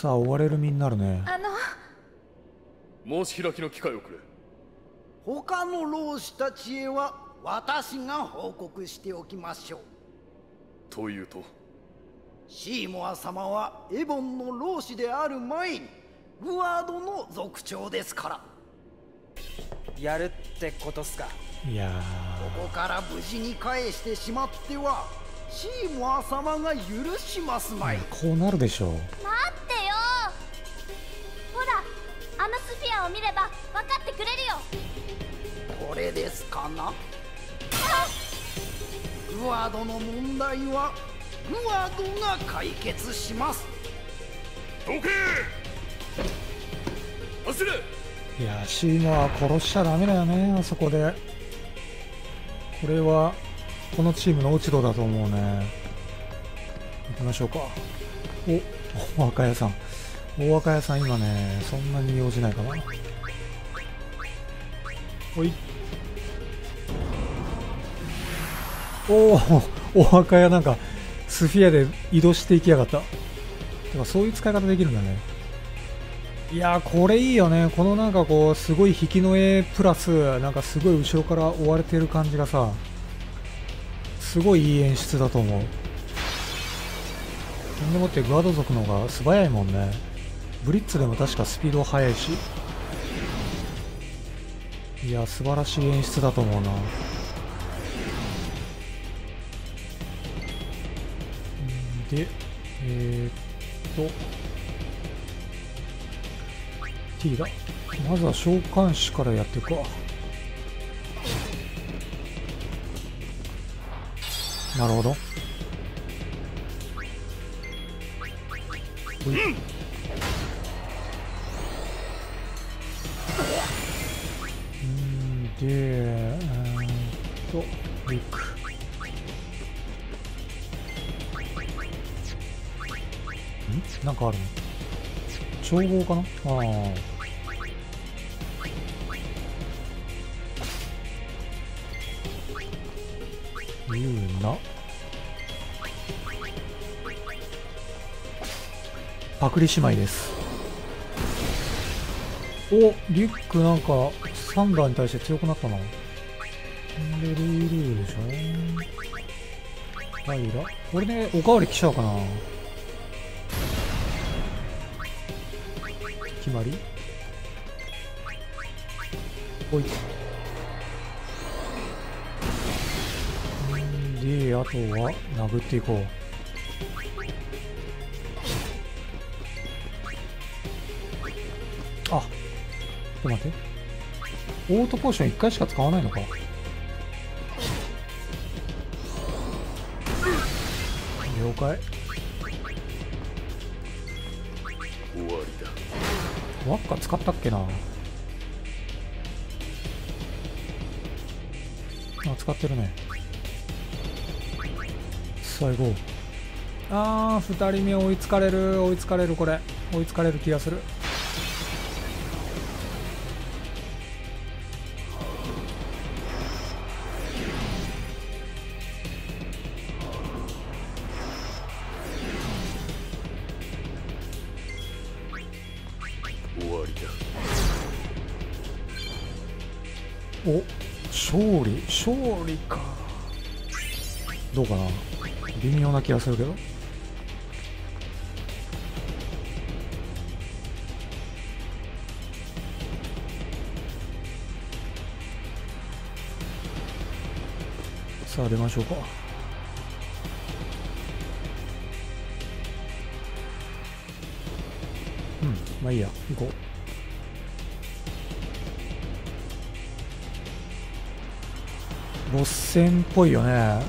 さあ追われる身になるね。あの。申し開きの機会をくれ。他の老子たちへは私が報告しておきましょう。というと？シーモア様はエボンの老子である前にグワードの族長ですから。やるってことっすか？いやここから無事に返してしまってはシーモア様が許しますまい。ーこうなるでしょう。待っを見れば分かってくれるよ。これですかな？グワードの問題はグワードが解決します。どけ走れ！いやシーモア殺しちゃダメだよねあそこで。これはこのチームの落ち度だと思うね。行きましょうか。お大若屋さん大若屋さん今ねそんなに用事ないかな。おい。おお大若屋なんかスフィアで移動していきやがった。てかそういう使い方できるんだね。いやーこれいいよね。このなんかこうすごい引きの絵プラスなんかすごい後ろから追われてる感じがさすごいいい演出だと思う。なんでもってグワード族の方が素早いもんね。ブリッツでも確かスピード速いし。いや素晴らしい演出だと思うな。んでえー、っと。T だまずは召喚師からやっていくかなるほど。ほいうんでえーとウィークんなんかあるの？調合かな？ああ言うな。パクリ姉妹です。おリュックなんかサンダーに対して強くなったな。でルールーでしょ。ライラこれでおかわり来ちゃうかな。決まり？ほい。であとは殴っていこう。あちょっと待って。オートポーション1回しか使わないのか。了解。終わりだ。ワッカ使ったっけな。あ使ってるね。最後。あー2人目追いつかれる追いつかれるこれ。追いつかれる気がするお勝利。勝利か。どうかな。微妙な気がするけど。さあ出ましょうか。うんまあいいや。行こう。ボス戦っぽいよね。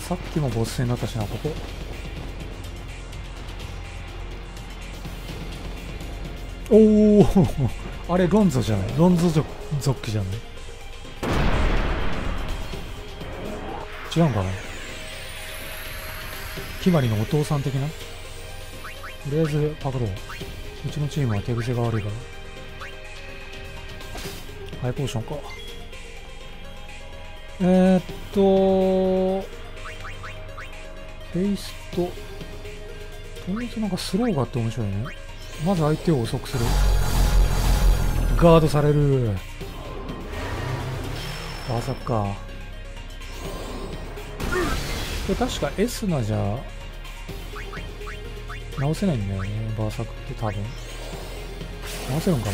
さっきもボス戦だったしなここ。おお あれロンゾじゃない。ロンゾ族族じゃない。違うんかな。決まりのお父さん的な。とりあえずパクろう。うちのチームは手癖が悪いから。ハイポーションか。えー、っとフェイスト。とりあえずなんかスローがあって面白いね。まず相手を遅くする。ガードされる。まさか。これ確か S なじゃ直せないんだよね。バーサクって多分。直せるんかな？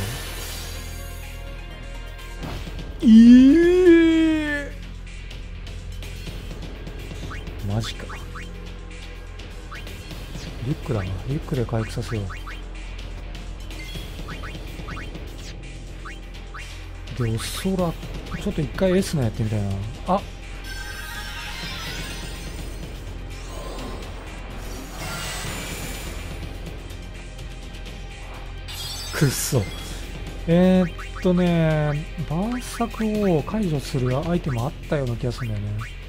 いえジか。リュックだな。リュックで回復させよう。でおそらくちょっと一回 S のやってみたいな。あくっそ。えー、っとねバーサクを解除するアイテムあったような気がするんだよね。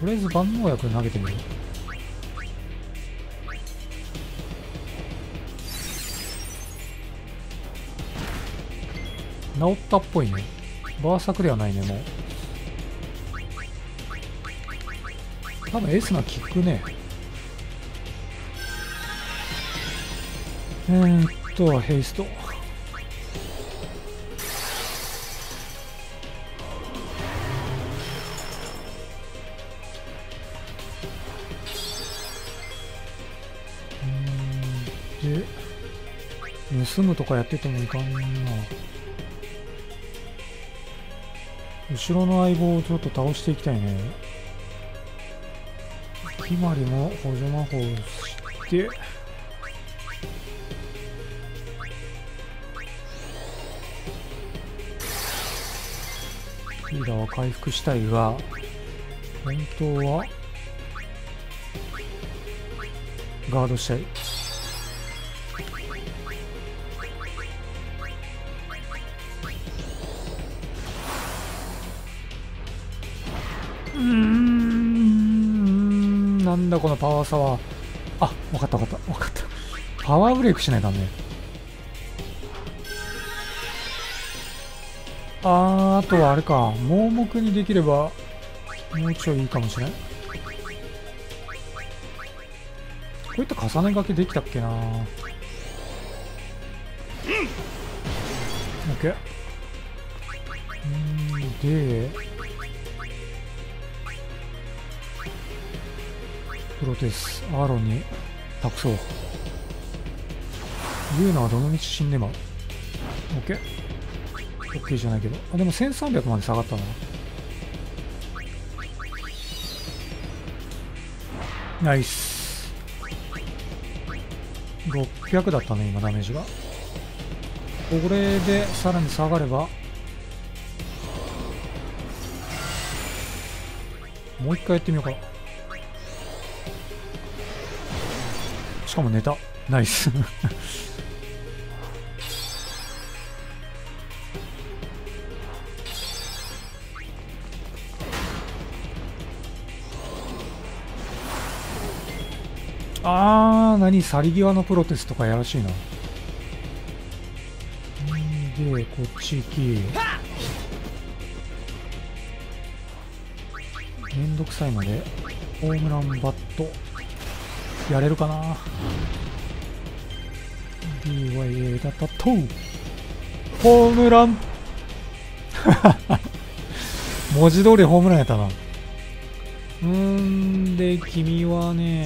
とりあえず万能薬投げてみる治ったっぽいね。バーサクではないねもう。多分エスが効くね。えー、っとヘイスト。盗むとかやっててもいかんな。後ろの相棒をちょっと倒していきたいね。ひまりも補助魔法をして。ヒーラーは回復したいが本当はガードしたい。このパワーサワーあわかったわかった。わかった。パワーブレイクしないかんねあーあとはあれか。盲目にできればもうちょいいいかもしれん。こういった重ね掛けできたっけな。OK うんでプロテスアーロンに託そう。ユーナはどの道死んでまう OK OK じゃないけど。あでも1300まで下がったなナイス。600だったね今ダメージが。これでさらに下がれば。もう一回やってみようか。しかも寝たナイス。あー何去り際のプロテスとかやらしいな。んでこっち行き。めんどくさいのでホームランバット。やれるかな？DYA だったと。ホームラン。文字通りホームランやったな。うーんで君はね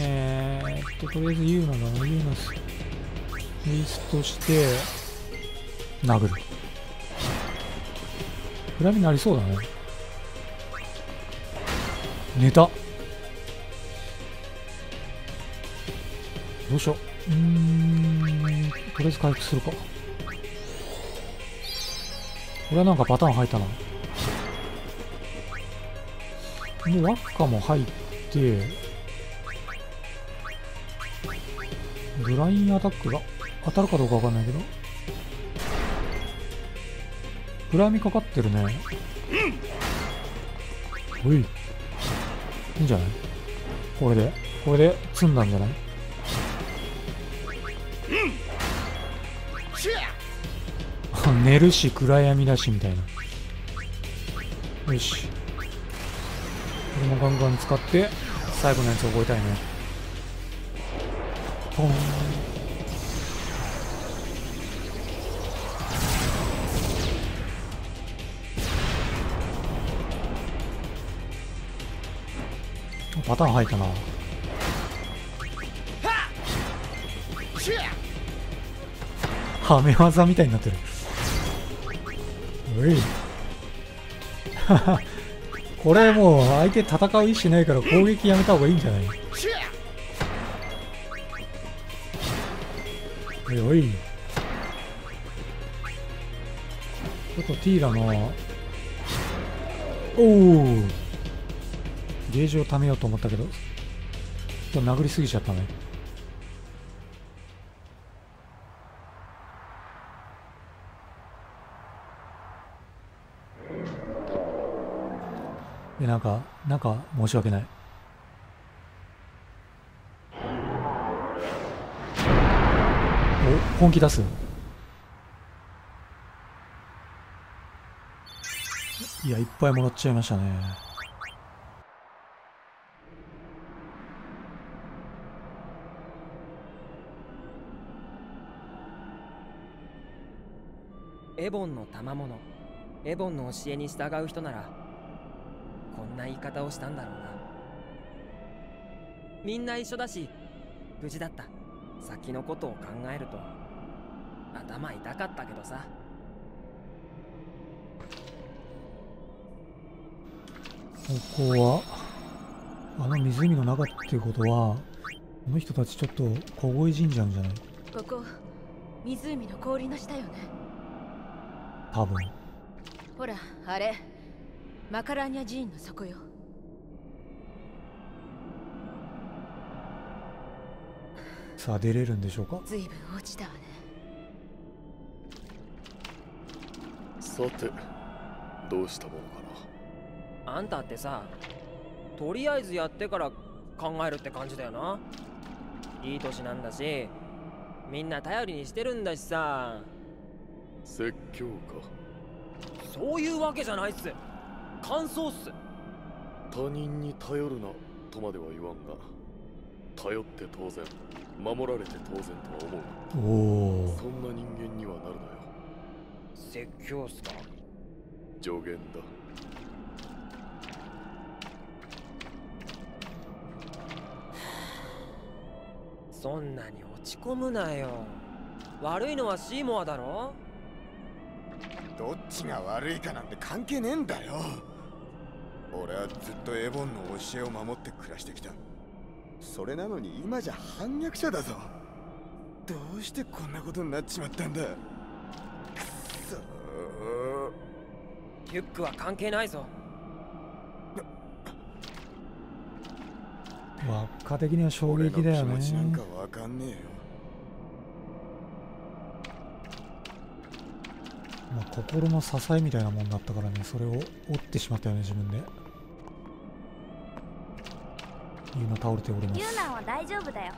えっととりあえずユーナだなユーナスリストして殴る。恨みなりそうだね。寝たどうしよううん。とりあえず回復するか。これはなんかパターン入ったな。で輪っかも入ってブラインアタックが当たるかどうかわかんないけど。ブラミかかってるね。おい。いいんじゃない？これでこれで積んだんじゃない？寝るし暗闇だしみたいな。よし。これもガンガン使って最後のやつ覚えたいね。ポン。パターン入ったな。はめ技みたいになってる。おい。これもう相手戦う意思ないから攻撃やめた方がいいんじゃない？おいおい。ちょっとティーラの。おおゲージを貯めようと思ったけど。ちょっと殴りすぎちゃったね。でなんかなんか申し訳ない。お本気出す？いやいっぱいもらっちゃいましたね。エボンの賜物。エボンの教えに従う人ならこんな言い方をしたんだろうな。みんな一緒だし無事だった。先のことを考えると頭痛かったけどさ。ここはあの湖の中っていうことはこの人たちちょっと小恋神社じゃな。いここ湖の氷の下よね。多分。ほらあれマカラーニャ寺院の底よ。さあ出れるんでしょうか？ずいぶん落ちたわね。さてどうしたものかあんたってさとりあえずやってから考えるって感じだよな。いい年なんだしみんな頼りにしてるんだしさ。な説教か。そういうわけじゃないっす感想っす。他人に頼るなとまでは言わんが頼って当然守られて当然とは思うおおそんな人間にはなるなよ。説教っすか？助言だ。そんなに落ち込むなよ。悪いのはシーモアだろ？どっちが悪いかなんて関係ねえんだよ俺はずっとエボンの教えを守って暮らしてきた。それなのに今じゃ反逆者だぞ。どうしてこんなことになっちまったんだ。くっそリュックは関係ないぞ。輪っか的には衝撃だよ俺の気持ちなんねかわかんねえよ。まあ、心の支えみたいなもんだったからね。それを折ってしまったよね自分でユナ倒れております。ナンは大丈夫だよ。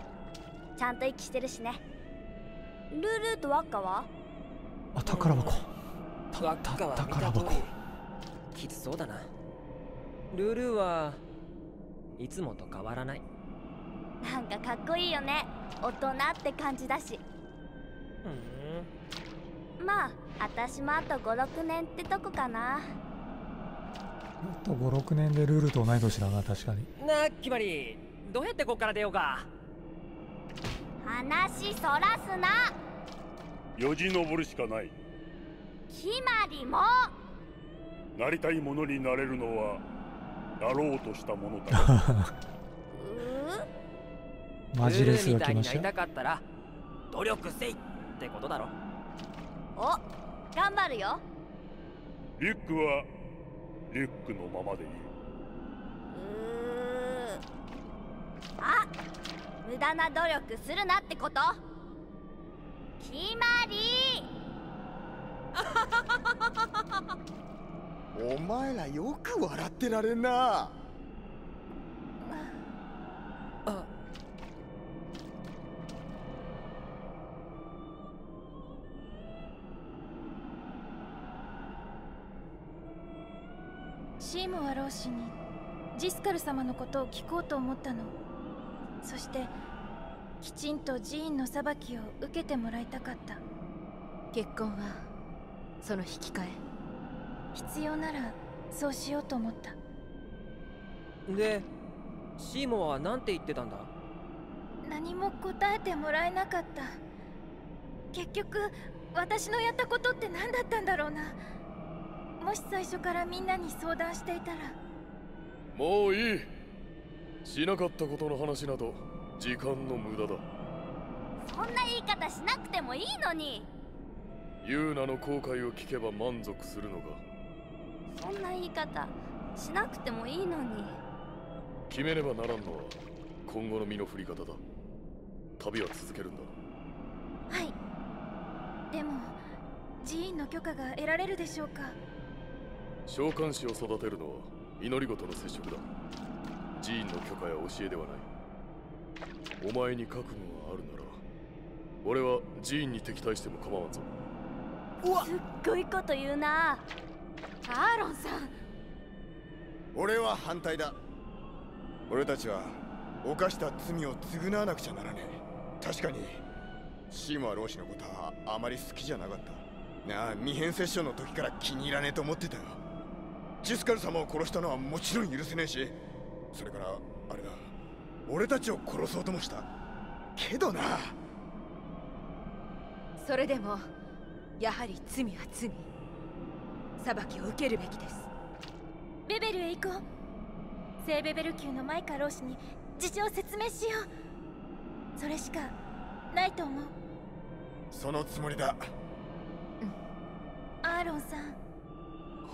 ちゃんと息してるしね。ルールーとワッカは？あ宝箱。輪っかは見宝箱。きつそうだな。ルールーはいつもと変わらない。なんかかっこいいよね。大人って感じだし。ふまあ私もあと56年ってとこかなあと56年でルールと同い年だな確かに。んな決まりどうやってこっから出ようか？話そらすな。よじ登るしかない。決まりも。なりたいものになれるのはなろうとしたものだ。うマジレスが来ました？たかったら努力せいってことだろ。お頑張るよ。リュックはリュックのままでいい。うーあ無駄な努力するなってこと？決まり。お前らよく笑ってられんなシーモア老師にジスカル様のことを聞こうと思ったの。そしてきちんと寺院の裁きを受けてもらいたかった。結婚はその引き換え。必要ならそうしようと思った。でシーモアは何て言ってたんだ？何も答えてもらえなかった。結局私のやったことって何だったんだろうなもし最初からみんなに相談していたら。もういい。しなかったことの話など時間の無駄だ。そんな言い方しなくてもいいのに。ユーナの後悔を聞けば満足するのかそんな言い方しなくてもいいのに。決めねばならんのは今後の身の振り方だ。旅は続けるんだはい。でも寺院の許可が得られるでしょうか？召喚師を育てるのは祈り事の接触だ。寺院の許可や教えではない。お前に覚悟があるなら俺は寺院に敵対しても構わんぞ。すっごいこと言うな。アーロンさん。俺は反対だ。俺たちは犯した罪を償わなくちゃならねえ。確かにシーモア老師のことはあまり好きじゃなかった。なあ未編セッションの時から気に入らねえと思ってたよジスカル様を殺したのはもちろん許せねえしそれからあれだ。俺たちを殺そうともした。けどな。それでもやはり罪は罪。裁きを受けるべきです。ベベルへ行こう。聖ベベル級のマイカ老師に事情を説明しよう。それしかないと思う。そのつもりだ。アーロンさん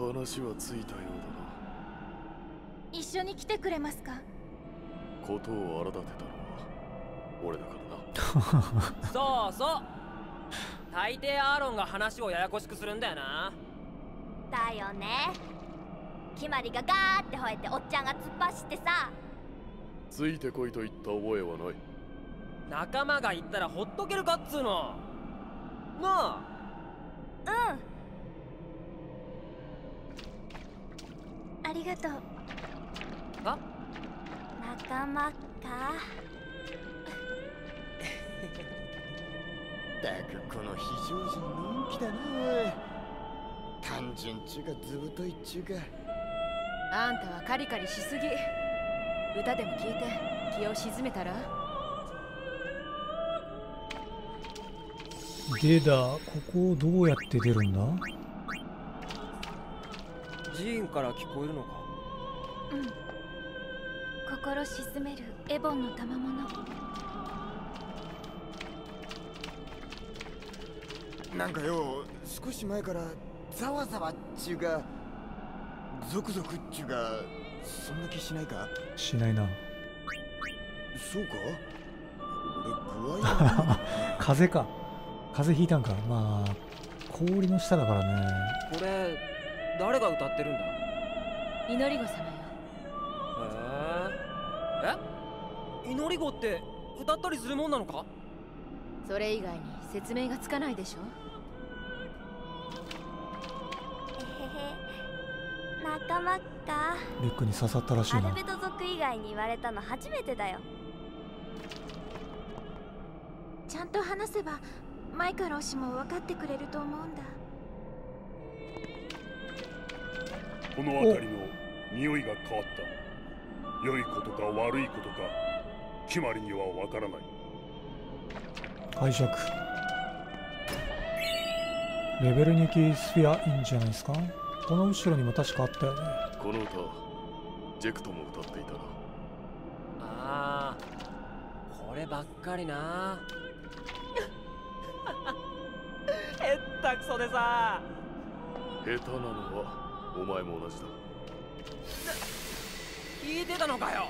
話はついたようだな。一緒に来てくれますか？ことを荒立てたのは俺だからな。そうそう。大抵アーロンが話をややこしくするんだよな。だよね。決まりがガーって吠えておっちゃんが突っ走ってさ。ついてこいと言った覚えはない。仲間が言ったらほっとけるかっつうの。なあ。うんありがとう。あ？仲間か。ったくこの非常時のんきだなおい。単純っちゅうかずぶといっちゅうか。あんたはカリカリしすぎ。歌でも聞いて気を鎮めたら？でだここをどうやって出るんだ？寺院から聞こえるのか？うん。心鎮めるエボンの賜物。なんかよ少し前からざわざわっちゅうかゾクゾクっちゅうかそんな気しないか？しないな。そうか？俺具合が 風邪か。風邪ひいたんか。まあ氷の下だからね。これ誰が歌ってるんだ？へ祈り子様よ。ええ？祈り子って歌ったりするもんなのか？それ以外に説明がつかないでしょ。えへへ。仲間かレックに刺さったらしいな。アルベド族以外に言われたの初めてだよ。ちゃんと話せばマイカ老師も分かってくれると思うんだこの辺りの匂いが変わった。良いことか悪いことか決まりにはわからない。解釈。レベル2級スフィアいいんじゃないですか？この後ろにも確かあったよね。この歌ジェクトも歌っていたな。ああこればっかりな。へったくそでさ。下手なのはお前も同じだ。聞いてたのかよ。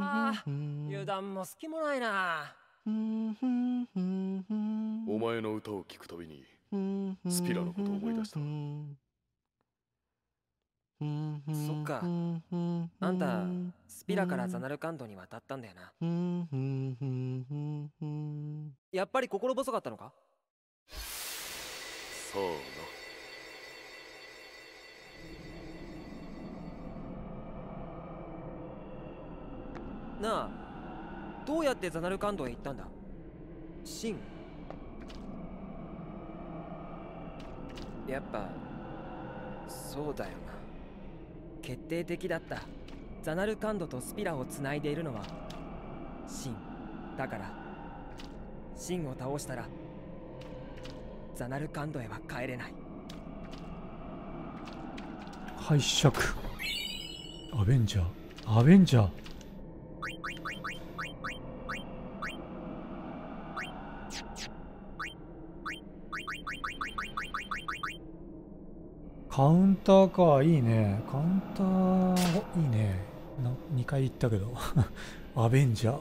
ああ油断も隙もないな。お前の歌を聴くたびにスピラのことを思い出したそっか。あんたスピラからザナルカンドに渡ったんだよな。やっぱり心細かったのか？さあなあどうやってザナルカンドへ行ったんだ？シン。やっぱそうだよな決定的だった。ザナルカンドとスピラをつないでいるのはシン。だからシンを倒したらザナルカンドへは帰れない。拝借。アベンジャー。アベンジャー。カウンターか。いいね。カウンターいいね。な2回言ったけど。アベンジャー。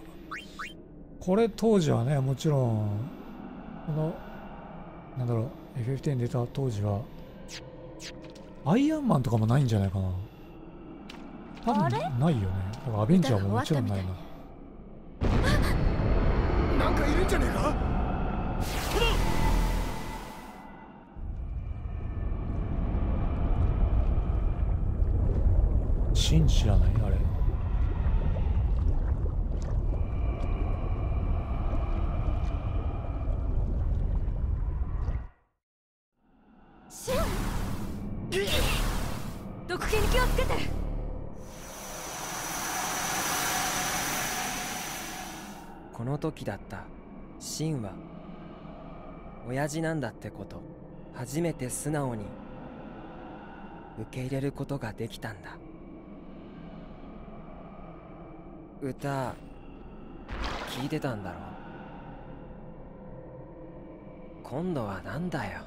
これ当時はねもちろんこのなんだろう FF10 出た当時はアイアンマンとかもないんじゃないかな。多分ないよね。だからアベンジャーももちろんないな。なんかいるんじゃねえか？信じらない？あれ。シュン。毒気に気をつけて。この時だった。シンは。親父なんだってこと。初めて素直に。受け入れることができたんだ歌聞いてたんだろ？今度はなんだよ？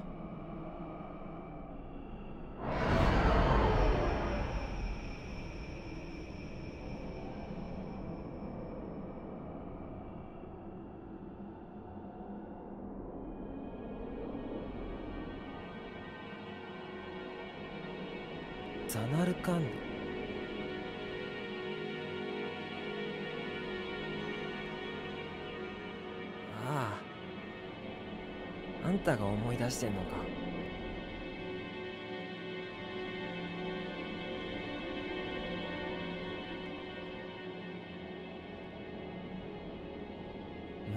ザナルカンドたが思い出してんのか？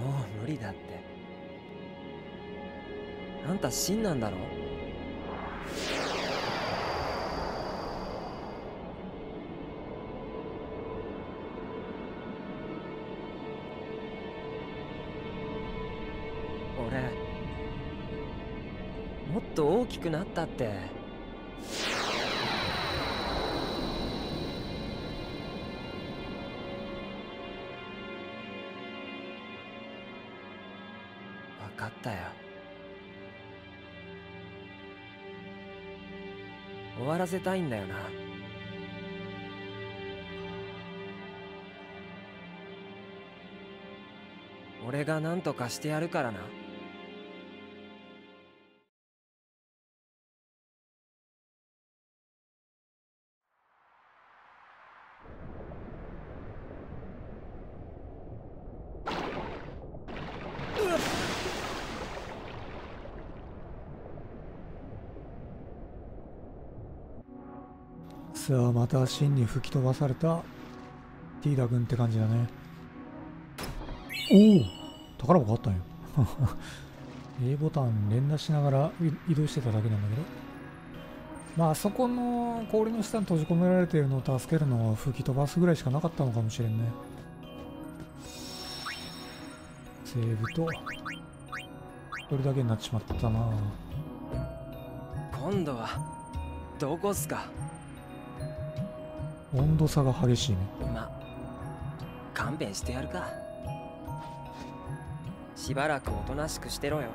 もう無理だって。あんた真なんだろ？俺もっと大きくなったって。分かったよ。終わらせたいんだよな。俺が何とかしてやるからな。また真に吹き飛ばされたティーダ君って感じだね。おお宝箱あったんよ。A ボタン連打しながらい移動してただけなんだけど。まああそこの氷の下に閉じ込められているのを助けるのは吹き飛ばすぐらいしかなかったのかもしれんね。セーブと一人だけになっちまったな。今度はどこっすか？温度差が激しいね。ま勘弁してやるか。しばらくおとなしくしてろよ。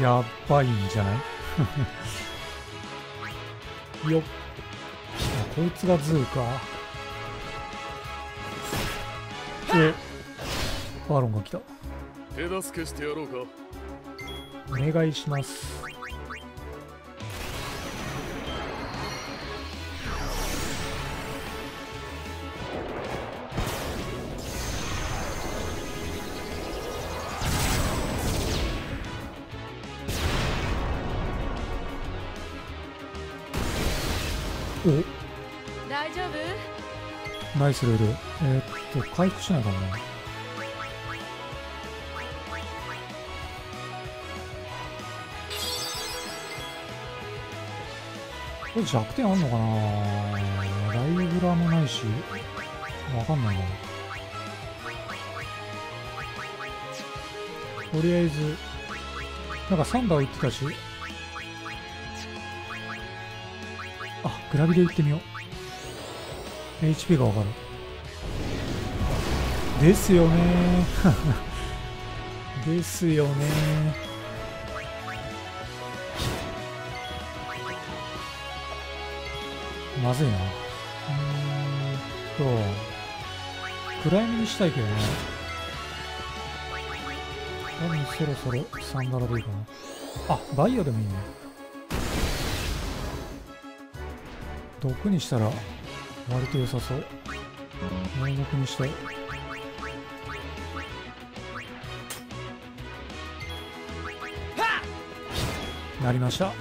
やばいんじゃない？よっ。あこいつがズーかでバロンが来た。手助けしてやろうか。お願いします。お。大丈夫？ナイスルール。えー、っ回復しないかな。これ弱点あんのかな。ライブラもないし。わかんないな。とりあえずなんかサンダー言ってたし。あグラビで行ってみよう。HP がわかる。ですよね。ですよね。まずいな。うーんと暗闇にしたいけどね。多分そろそろサンダラでいいかな。あバイオでもいいね。毒にしたら割と良さそう。盲目にしたいなりました。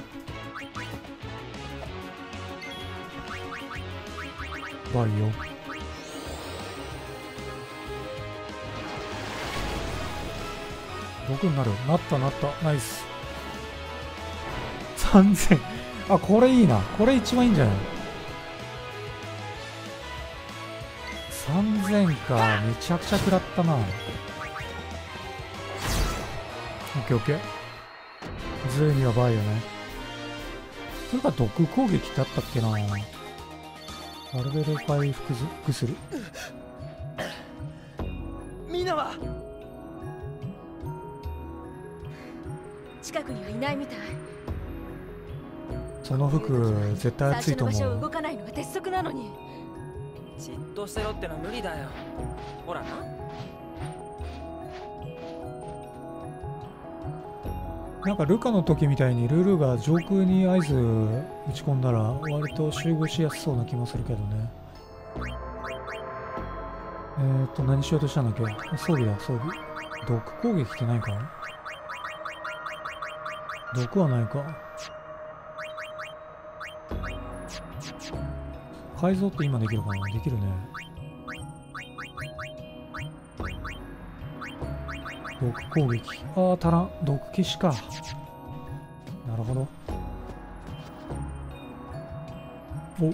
バイオ。毒になる。なったなった。ナイス。3000あこれいいな。これ一番いいんじゃない？3000か。めちゃくちゃ食らったな。オッケーオッケー。ズーにはバイオね。それか毒攻撃ってあったっけな。アルベル回復薬みんなは。近くにはいないみたい。その服絶対熱いと最初の場所を思う動かないのが鉄則なのに。じっとしてろってのは無理だよ。ほらななんかルカの時みたいにルールが上空に合図打ち込んだら割と集合しやすそうな気もするけどね。えーと何しようとしたんだっけ？装備だ装備。毒攻撃ってないか？毒はないか。改造って今できるかな？できるね。毒攻撃。ああ足らん。毒消しか。なるほど。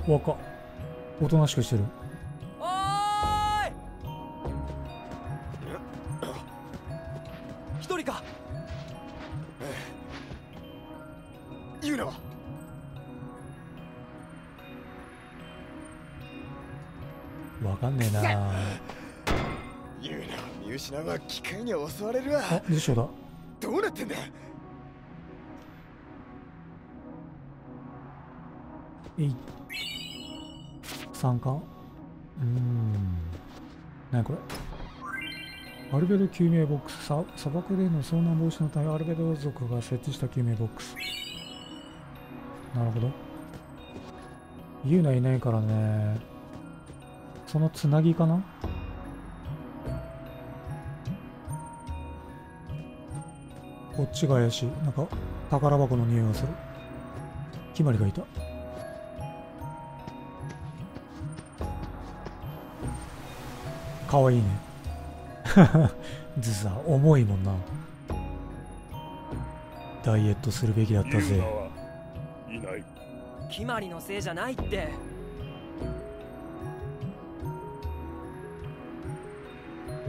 お若。おとなしくしてる。械に襲われるわ。あ辞書だ？どうなってんだ？えい三冠？うーん。何これ？アルベド救命ボックスさ砂漠での遭難防止のためアルベド族が設置した救命ボックス。なるほど。ユーナいないからね。そのつなぎかな？こっちが怪しい。なんか宝箱の匂いがする。決まりがいた。かわいいね。ずさ重いもんな。ダイエットするべきだったぜ。はいない。決まりのせいじゃないって。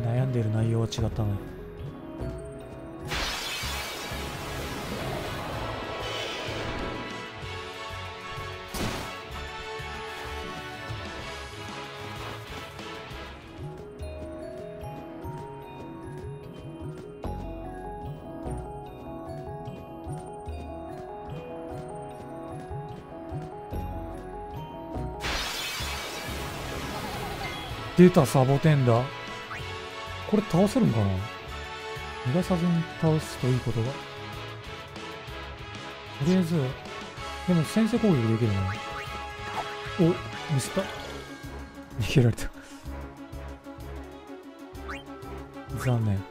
悩んでる内容は違ったね出たサボテンだ。これ倒せるのかな？逃がさずに倒すといいことがとりあえずでも先制攻撃できるねおミスった。逃げられた。残念。